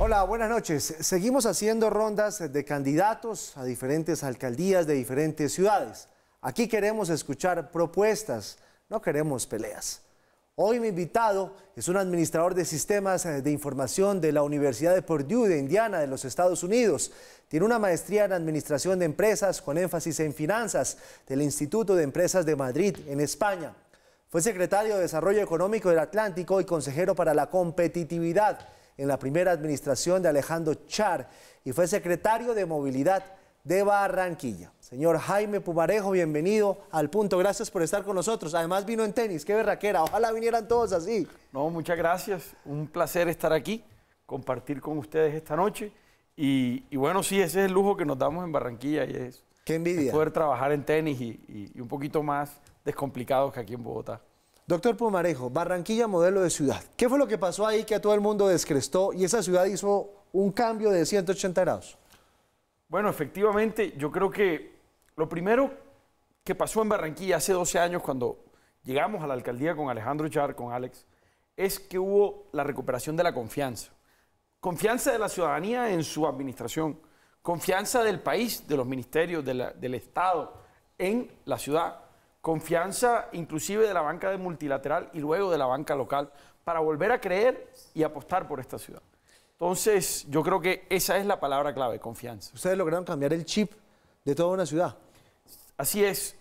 Hola, buenas noches. Seguimos haciendo rondas de candidatos a diferentes alcaldías de diferentes ciudades. Aquí queremos escuchar propuestas, no queremos peleas. Hoy mi invitado es un administrador de sistemas de información de la Universidad de Purdue de Indiana de los Estados Unidos. Tiene una maestría en administración de empresas con énfasis en finanzas del Instituto de Empresas de Madrid en España. Fue secretario de Desarrollo Económico del Atlántico y consejero para la competitividad en la primera administración de Alejandro Char y fue secretario de Movilidad de Barranquilla. Señor Jaime Pumarejo, bienvenido al punto. Gracias por estar con nosotros. Además vino en tenis, qué berraquera. Ojalá vinieran todos así. No, muchas gracias. Un placer estar aquí, compartir con ustedes esta noche. Y, bueno, sí, ese es el lujo que nos damos en Barranquilla y es, qué envidia. poder trabajar en tenis y, y un poquito más descomplicados que aquí en Bogotá. Doctor Pumarejo, Barranquilla modelo de ciudad. ¿Qué fue lo que pasó ahí que a todo el mundo descrestó y esa ciudad hizo un cambio de 180 grados? Bueno, efectivamente, yo creo que lo primero que pasó en Barranquilla hace 12 años cuando llegamos a la alcaldía con Alejandro Char, con Alex, es que hubo la recuperación de la confianza. Confianza de la ciudadanía en su administración, confianza del país, de los ministerios, del Estado en la ciudad confianza inclusive de la banca de multilateral y luego de la banca local para volver a creer y apostar por esta ciudad. Entonces, yo creo que esa es la palabra clave, confianza. Ustedes lograron cambiar el chip de toda una ciudad. Así es.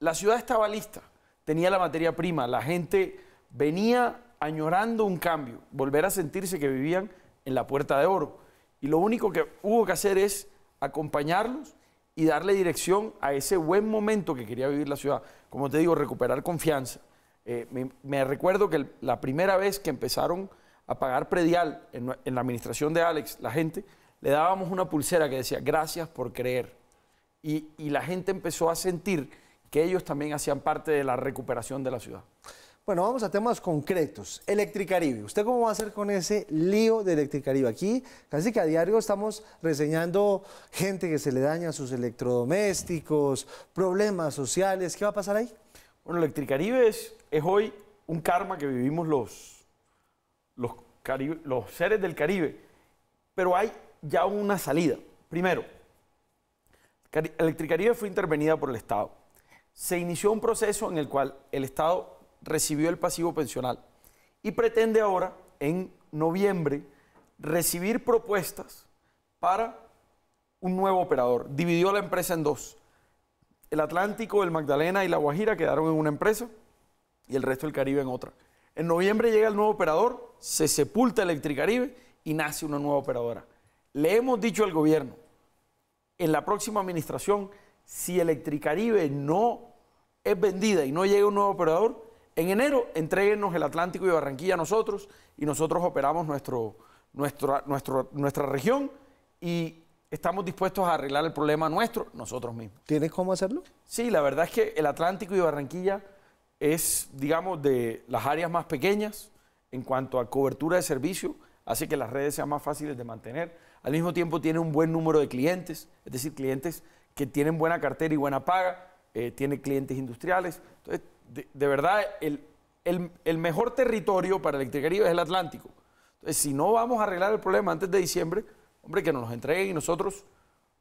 La ciudad estaba lista, tenía la materia prima, la gente venía añorando un cambio, volver a sentirse que vivían en la puerta de oro. Y lo único que hubo que hacer es acompañarlos y darle dirección a ese buen momento que quería vivir la ciudad. Como te digo, recuperar confianza. Eh, me, recuerdo que la primera vez que empezaron a pagar predial en, la administración de Alex, la gente, le dábamos una pulsera que decía, gracias por creer. y la gente empezó a sentir que ellos también hacían parte de la recuperación de la ciudad. Bueno, vamos a temas concretos. Electricaribe. ¿Usted cómo va a hacer con ese lío de Electricaribe? Aquí casi que a diario estamos reseñando gente que se le daña sus electrodomésticos, problemas sociales. ¿Qué va a pasar ahí? Bueno, Electricaribe es, hoy un karma que vivimos los, los seres del Caribe. Pero hay ya una salida. Primero, Electricaribe fue intervenida por el Estado. Se inició un proceso en el cual el Estado recibió el pasivo pensional y pretende ahora, en noviembre, recibir propuestas para un nuevo operador. Dividió la empresa en dos. El Atlántico, el Magdalena y la Guajira quedaron en una empresa y el resto del Caribe en otra. En noviembre llega el nuevo operador, se sepulta Electricaribe y nace una nueva operadora. Le hemos dicho al gobierno, en la próxima administración, si Electricaribe no es vendida y no llega un nuevo operador, en enero, entreguenos el Atlántico y Barranquilla a nosotros y nosotros operamos nuestro, nuestra, nuestra región y estamos dispuestos a arreglar el problema nuestro nosotros mismos. ¿Tienes cómo hacerlo? Sí, la verdad es que el Atlántico y Barranquilla es, digamos, de las áreas más pequeñas en cuanto a cobertura de servicio, hace que las redes sean más fáciles de mantener. Al mismo tiempo tiene un buen número de clientes, es decir, clientes que tienen buena cartera y buena paga, eh, tiene clientes industriales. Entonces, de, verdad, el, mejor territorio para Electricaribe es el Atlántico. Entonces, si no vamos a arreglar el problema antes de diciembre, hombre, que nos los entreguen y nosotros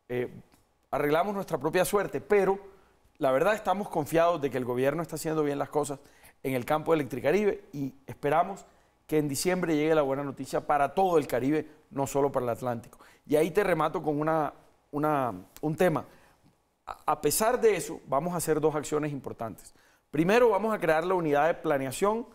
eh, arreglamos nuestra propia suerte. Pero la verdad estamos confiados de que el gobierno está haciendo bien las cosas en el campo de Electricaribe y esperamos que en diciembre llegue la buena noticia para todo el Caribe, no solo para el Atlántico. Y ahí te remato con una, un tema. A pesar de eso, vamos a hacer dos acciones importantes. Primero vamos a crear la unidad de planeación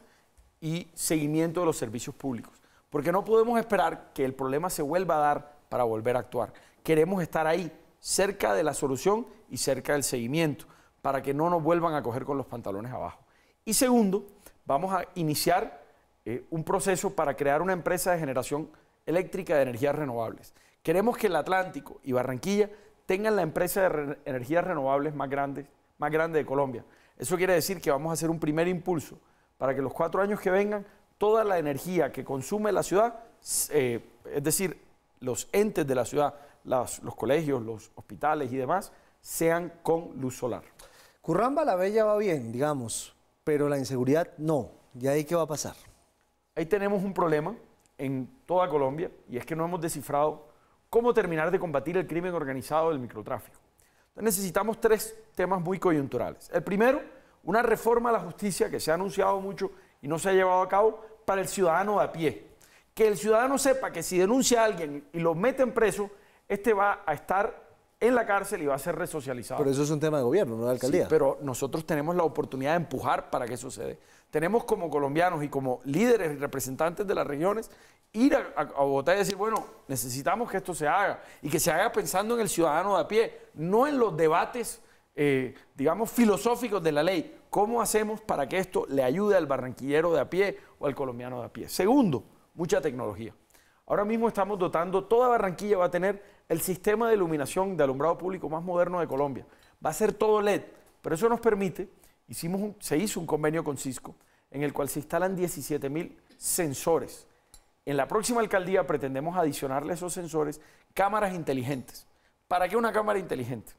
y seguimiento de los servicios públicos, porque no podemos esperar que el problema se vuelva a dar para volver a actuar. Queremos estar ahí, cerca de la solución y cerca del seguimiento, para que no nos vuelvan a coger con los pantalones abajo. Y segundo, vamos a iniciar eh, un proceso para crear una empresa de generación eléctrica de energías renovables. Queremos que el Atlántico y Barranquilla tengan la empresa de energías renovables más grande, más grande de Colombia. Eso quiere decir que vamos a hacer un primer impulso para que los cuatro años que vengan, toda la energía que consume la ciudad, eh, es decir, los entes de la ciudad, los colegios, los hospitales y demás, sean con luz solar. Curramba la Bella va bien, digamos, pero la inseguridad no. ¿Y ahí qué va a pasar? Ahí tenemos un problema en toda Colombia y es que no hemos descifrado cómo terminar de combatir el crimen organizado del microtráfico. Entonces necesitamos tres temas muy coyunturales. El primero, una reforma a la justicia que se ha anunciado mucho y no se ha llevado a cabo para el ciudadano de a pie. Que el ciudadano sepa que si denuncia a alguien y lo meten preso, este va a estar en la cárcel y va a ser resocializado. Pero eso es un tema de gobierno, no de alcaldía. Sí, pero nosotros tenemos la oportunidad de empujar para que eso se dé. Tenemos como colombianos y como líderes y representantes de las regiones ir a, Bogotá y decir, bueno, necesitamos que esto se haga y que se haga pensando en el ciudadano de a pie, no en los debates, eh, digamos, filosóficos de la ley. ¿Cómo hacemos para que esto le ayude al barranquillero de a pie o al colombiano de a pie? Segundo, mucha tecnología. Ahora mismo estamos dotando, toda Barranquilla va a tener el sistema de iluminación de alumbrado público más moderno de Colombia. Va a ser todo LED, pero eso nos permite, hicimos se hizo un convenio con Cisco en el cual se instalan 17 mil sensores. En la próxima alcaldía pretendemos adicionarle a esos sensores cámaras inteligentes. ¿Para qué una cámara inteligente?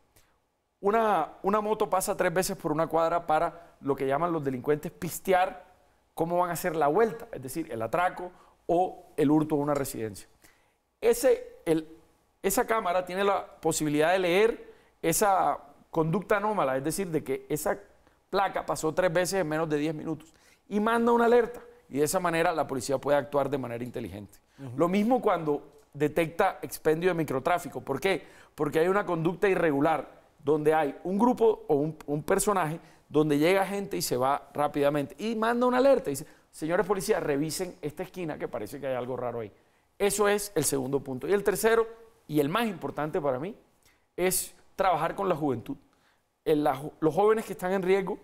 Una, una moto pasa tres veces por una cuadra para lo que llaman los delincuentes pistear cómo van a hacer la vuelta, es decir, el atraco o el hurto de una residencia. Ese, el, esa cámara tiene la posibilidad de leer esa conducta anómala, es decir, de que esa placa pasó tres veces en menos de 10 minutos y manda una alerta y de esa manera la policía puede actuar de manera inteligente. Lo mismo cuando detecta expendio de microtráfico. ¿Por qué? Porque hay una conducta irregular donde hay un grupo o un, un personaje donde llega gente y se va rápidamente y manda una alerta y dice, señores policías, revisen esta esquina que parece que hay algo raro ahí. Eso es el segundo punto. Y el tercero, y el más importante para mí, es trabajar con la juventud. Los jóvenes que están en riesgo,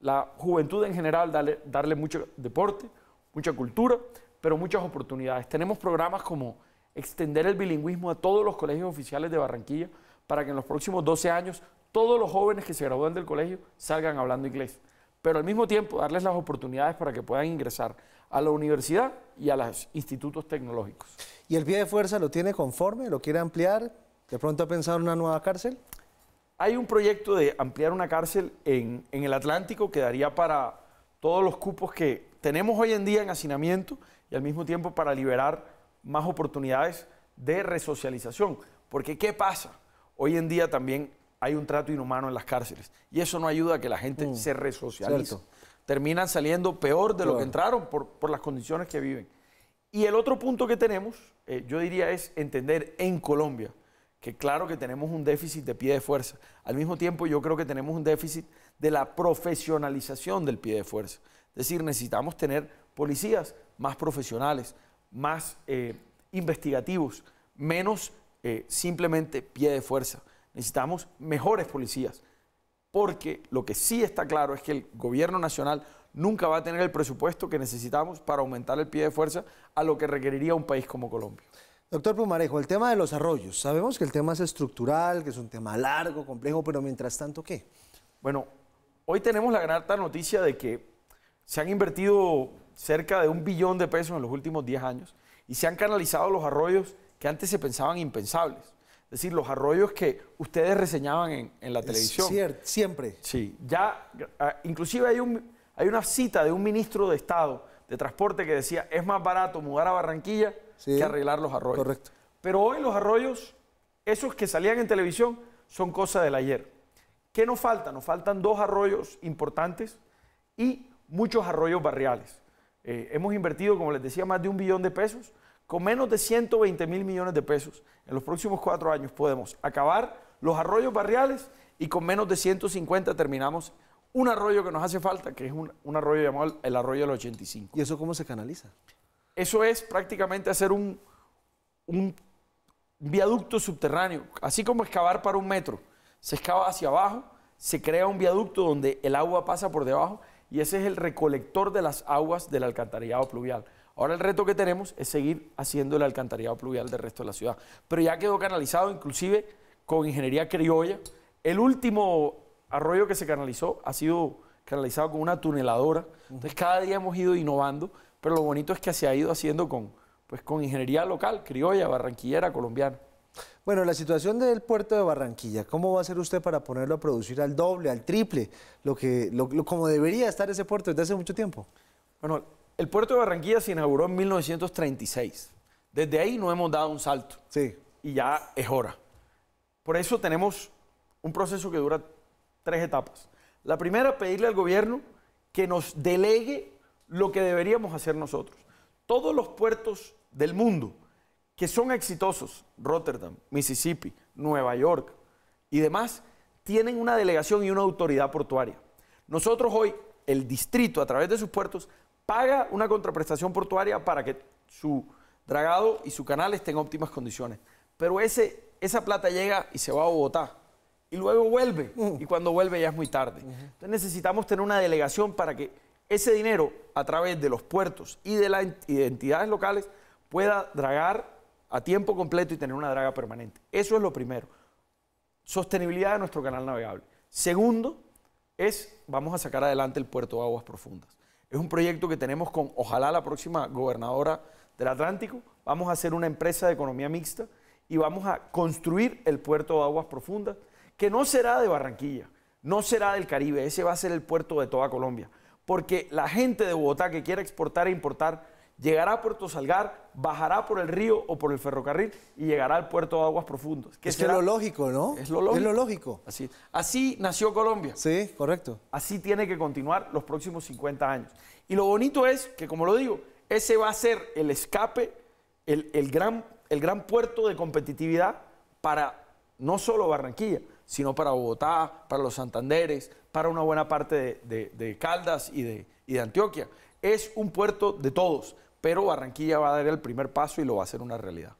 la juventud en general, darle, darle mucho deporte, mucha cultura, pero muchas oportunidades. Tenemos programas como extender el bilingüismo a todos los colegios oficiales de Barranquilla para que en los próximos 12 años todos los jóvenes que se gradúen del colegio salgan hablando inglés pero al mismo tiempo darles las oportunidades para que puedan ingresar a la universidad y a los institutos tecnológicos. ¿Y el pie de fuerza lo tiene conforme? ¿Lo quiere ampliar? ¿De pronto ha pensado en una nueva cárcel? Hay un proyecto de ampliar una cárcel en, en el Atlántico que daría para todos los cupos que tenemos hoy en día en hacinamiento y al mismo tiempo para liberar más oportunidades de resocialización. Porque ¿qué pasa? Hoy en día también hay un trato inhumano en las cárceles. Y eso no ayuda a que la gente mm, se resocialice. Terminan saliendo peor de lo que entraron por, las condiciones que viven. Y el otro punto que tenemos, eh, yo diría, es entender en Colombia que claro que tenemos un déficit de pie de fuerza. Al mismo tiempo, yo creo que tenemos un déficit de la profesionalización del pie de fuerza. Es decir, necesitamos tener policías más profesionales, más eh, investigativos, menos eh, simplemente pie de fuerza. Necesitamos mejores policías, porque lo que sí está claro es que el gobierno nacional nunca va a tener el presupuesto que necesitamos para aumentar el pie de fuerza a lo que requeriría un país como Colombia. Doctor Pumarejo, el tema de los arroyos. Sabemos que el tema es estructural, que es un tema largo, complejo, pero mientras tanto, ¿qué? Bueno, hoy tenemos la gran noticia de que se han invertido cerca de un billón de pesos en los últimos 10 años y se han canalizado los arroyos que antes se pensaban impensables. Es decir, los arroyos que ustedes reseñaban en, la televisión. Cierto, siempre. Sí, ya, ah, inclusive hay, un, hay una cita de un ministro de Estado de Transporte que decía, es más barato mudar a Barranquilla que arreglar los arroyos. Correcto. Pero hoy los arroyos, esos que salían en televisión, son cosa del ayer. ¿Qué nos falta? Nos faltan dos arroyos importantes y muchos arroyos barriales. Eh, hemos invertido, como les decía, más de un billón de pesos con menos de 120 mil millones de pesos, en los próximos cuatro años podemos acabar los arroyos barriales y con menos de 150 terminamos un arroyo que nos hace falta, que es un, arroyo llamado el arroyo del 85. ¿Y eso cómo se canaliza? Eso es prácticamente hacer un, viaducto subterráneo, así como excavar para un metro. Se excava hacia abajo, se crea un viaducto donde el agua pasa por debajo y ese es el recolector de las aguas del alcantarillado pluvial. Ahora el reto que tenemos es seguir haciendo el alcantarillado pluvial del resto de la ciudad. Pero ya quedó canalizado inclusive con ingeniería criolla. El último arroyo que se canalizó ha sido canalizado con una tuneladora. Entonces cada día hemos ido innovando, pero lo bonito es que se ha ido haciendo con, pues, con ingeniería local, criolla, barranquillera, colombiana. Bueno, la situación del puerto de Barranquilla, ¿cómo va a hacer usted para ponerlo a producir al doble, al triple, lo que, como debería estar ese puerto desde hace mucho tiempo? Bueno, El puerto de Barranquilla se inauguró en 1936. Desde ahí no hemos dado un salto. Sí. Y ya es hora. Por eso tenemos un proceso que dura tres etapas. La primera, pedirle al gobierno que nos delegue lo que deberíamos hacer nosotros. Todos los puertos del mundo que son exitosos, Rotterdam, Mississippi, Nueva York y demás, tienen una delegación y una autoridad portuaria. Nosotros hoy, el distrito, a través de sus puertos, paga una contraprestación portuaria para que su dragado y su canal estén en óptimas condiciones. Pero ese, esa plata llega y se va a Bogotá y luego vuelve. Y cuando vuelve ya es muy tarde. Entonces necesitamos tener una delegación para que ese dinero, a través de los puertos y de las entidades locales, pueda dragar a tiempo completo y tener una draga permanente. Eso es lo primero. Sostenibilidad de nuestro canal navegable. Segundo, es vamos a sacar adelante el puerto de aguas profundas. Es un proyecto que tenemos con, ojalá, la próxima gobernadora del Atlántico. Vamos a hacer una empresa de economía mixta y vamos a construir el puerto de aguas profundas, que no será de Barranquilla, no será del Caribe, ese va a ser el puerto de toda Colombia. Porque la gente de Bogotá que quiera exportar e importar llegará a Puerto Salgar, bajará por el río o por el ferrocarril y llegará al puerto de aguas profundas. es lo lógico, ¿no? Es lo lógico. Es lo lógico. Así, así nació Colombia. Sí, correcto. Así tiene que continuar los próximos 50 años. Y lo bonito es que, como lo digo, ese va a ser el escape, el, gran, el gran puerto de competitividad para no solo Barranquilla, sino para Bogotá, para los Santanderes, para una buena parte de, Caldas y de, y de Antioquia. Es un puerto de todos, pero Barranquilla va a dar el primer paso y lo va a hacer una realidad.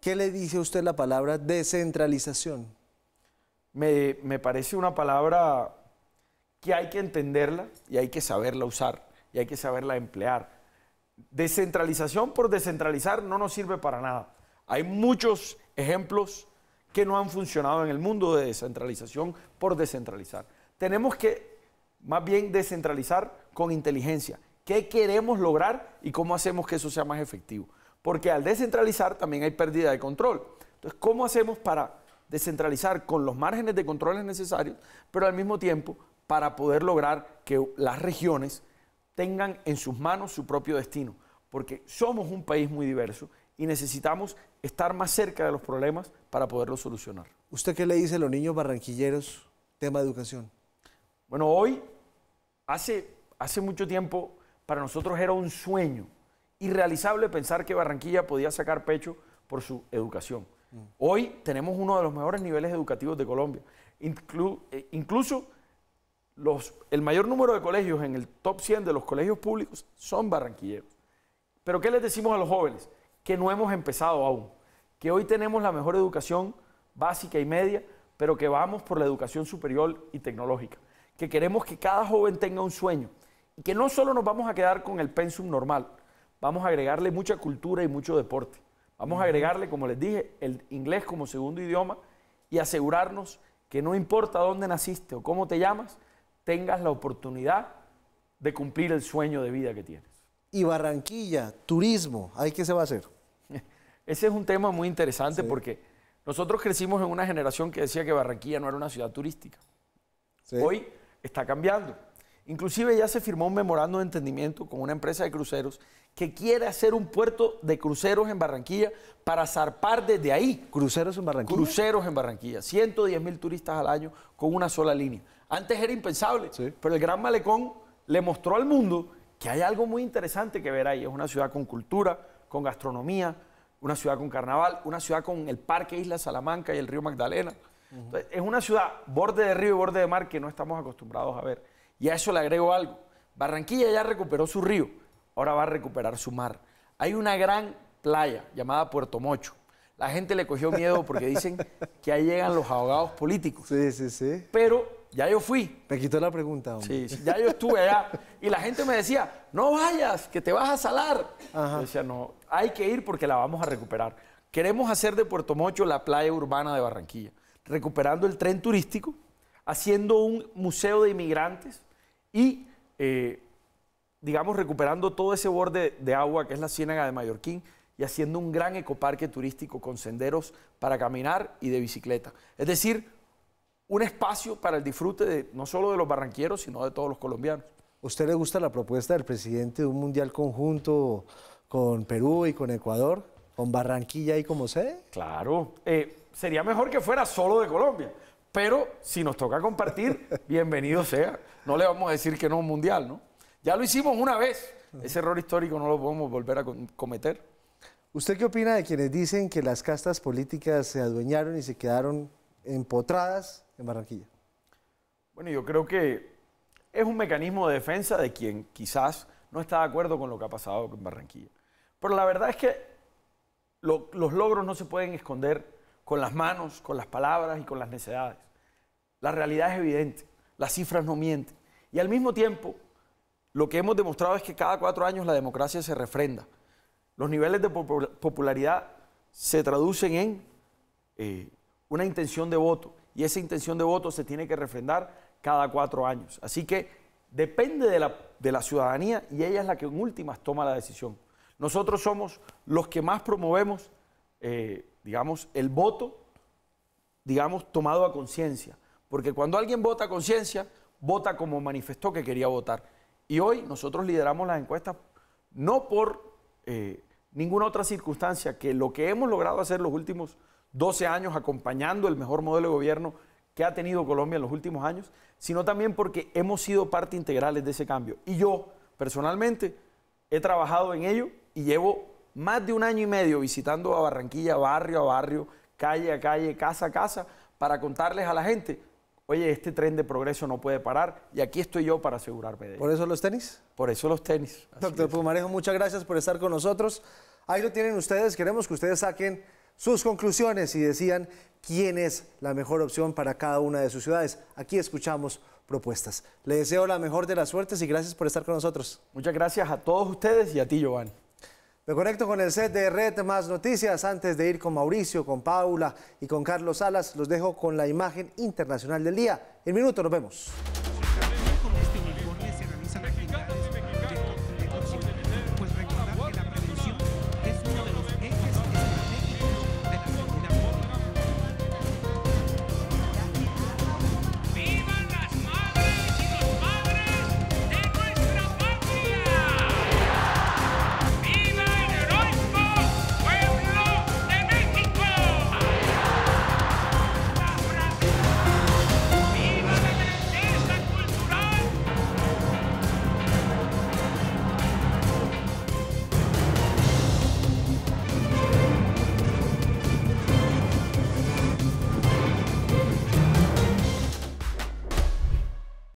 ¿Qué le dice a usted la palabra descentralización? Me, me parece una palabra que hay que entenderla y hay que saberla usar y hay que saberla emplear. Descentralización por descentralizar no nos sirve para nada. Hay muchos ejemplos que no han funcionado en el mundo de descentralización por descentralizar. Tenemos que más bien descentralizar con inteligencia. ¿Qué queremos lograr y cómo hacemos que eso sea más efectivo? Porque al descentralizar también hay pérdida de control. Entonces, ¿cómo hacemos para descentralizar con los márgenes de controles necesarios, pero al mismo tiempo para poder lograr que las regiones tengan en sus manos su propio destino, porque somos un país muy diverso y necesitamos estar más cerca de los problemas para poderlos solucionar. ¿Usted qué le dice a los niños barranquilleros tema de educación? Bueno, hoy, hace, hace mucho tiempo, para nosotros era un sueño irrealizable pensar que Barranquilla podía sacar pecho por su educación. Mm. Hoy tenemos uno de los mejores niveles educativos de Colombia. Eh, incluso el mayor número de colegios en el top 100 de los colegios públicos son barranquilleros. Pero ¿qué les decimos a los jóvenes? Que no hemos empezado aún, que hoy tenemos la mejor educación básica y media, pero que vamos por la educación superior y tecnológica, que queremos que cada joven tenga un sueño y que no solo nos vamos a quedar con el pensum normal, vamos a agregarle mucha cultura y mucho deporte. Vamos a agregarle, como les dije, el inglés como segundo idioma y asegurarnos que no importa dónde naciste o cómo te llamas, tengas la oportunidad de cumplir el sueño de vida que tienes. Y Barranquilla, turismo, ¿ahí qué se va a hacer? Ese es un tema muy interesante porque nosotros crecimos en una generación que decía que Barranquilla no era una ciudad turística. Hoy está cambiando. Inclusive ya se firmó un memorando de entendimiento con una empresa de cruceros que quiere hacer un puerto de cruceros en Barranquilla para zarpar desde ahí. ¿Cruceros en Barranquilla? Cruceros en Barranquilla. 110 mil turistas al año con una sola línea. Antes era impensable, pero el Gran Malecón le mostró al mundo que hay algo muy interesante que ver ahí. Es una ciudad con cultura, con gastronomía, una ciudad con carnaval, una ciudad con el Parque Isla Salamanca y el río Magdalena. es una ciudad borde de río y borde de mar que no estamos acostumbrados a ver. Y a eso le agrego algo. Barranquilla ya recuperó su río, ahora va a recuperar su mar. Hay una gran playa llamada Puerto Mocho. La gente le cogió miedo porque dicen que ahí llegan los abogados políticos. Sí, sí, sí. Pero ya yo fui. Me quitó la pregunta. Sí, ya yo estuve allá. Y la gente me decía, no vayas, que te vas a salar. Yo decía, no, hay que ir porque la vamos a recuperar. Queremos hacer de Puerto Mocho la playa urbana de Barranquilla, recuperando el tren turístico, haciendo un museo de inmigrantes y, eh, digamos, recuperando todo ese borde de agua que es la Ciénaga de Mallorquín y haciendo un gran ecoparque turístico con senderos para caminar y de bicicleta. Es decir, un espacio para el disfrute de, no solo de los barranqueros, sino de todos los colombianos. ¿Usted le gusta la propuesta del presidente de un mundial conjunto con Perú y con Ecuador, con Barranquilla ahí como sede? Claro, eh, sería mejor que fuera solo de Colombia, pero si nos toca compartir, bienvenido sea. No le vamos a decir que no a un mundial, ¿no? Ya lo hicimos una vez, ese error histórico no lo podemos volver a cometer. ¿Usted qué opina de quienes dicen que las castas políticas se adueñaron y se quedaron empotradas en Barranquilla? Bueno, yo creo que es un mecanismo de defensa de quien quizás no está de acuerdo con lo que ha pasado en Barranquilla. Pero la verdad es que los logros no se pueden esconder con las manos, con las palabras y con las necedades. La realidad es evidente, las cifras no mienten. Y al mismo tiempo, lo que hemos demostrado es que cada cuatro años la democracia se refrenda. Los niveles de popularidad se traducen en eh, una intención de voto y esa intención de voto se tiene que refrendar cada cuatro años. Así que depende de la, de la ciudadanía y ella es la que en últimas toma la decisión. Nosotros somos los que más promovemos, eh, digamos, el voto, digamos, tomado a conciencia. Porque cuando alguien vota a conciencia, vota como manifestó que quería votar. Y hoy nosotros lideramos las encuestas no por eh, ninguna otra circunstancia que lo que hemos logrado hacer los últimos 12 años acompañando el mejor modelo de gobierno que ha tenido Colombia en los últimos años, sino también porque hemos sido parte integral de ese cambio. Y yo, personalmente, he trabajado en ello y llevo más de un año y medio visitando a Barranquilla, barrio a barrio, calle a calle, casa a casa, para contarles a la gente, oye, este tren de progreso no puede parar y aquí estoy yo para asegurarme de ello. ¿Por eso los tenis? Por eso los tenis. Doctor Pumarejo, muchas gracias por estar con nosotros. Ahí lo tienen ustedes, queremos que ustedes saquen sus conclusiones y decían quién es la mejor opción para cada una de sus ciudades. Aquí escuchamos propuestas. Le deseo la mejor de las suertes y gracias por estar con nosotros. Muchas gracias a todos ustedes y a ti, Giovanni. Me conecto con el set de Red Más Noticias. Antes de ir con Mauricio, con Paula y con Carlos Salas, los dejo con la imagen internacional del día. En minuto nos vemos.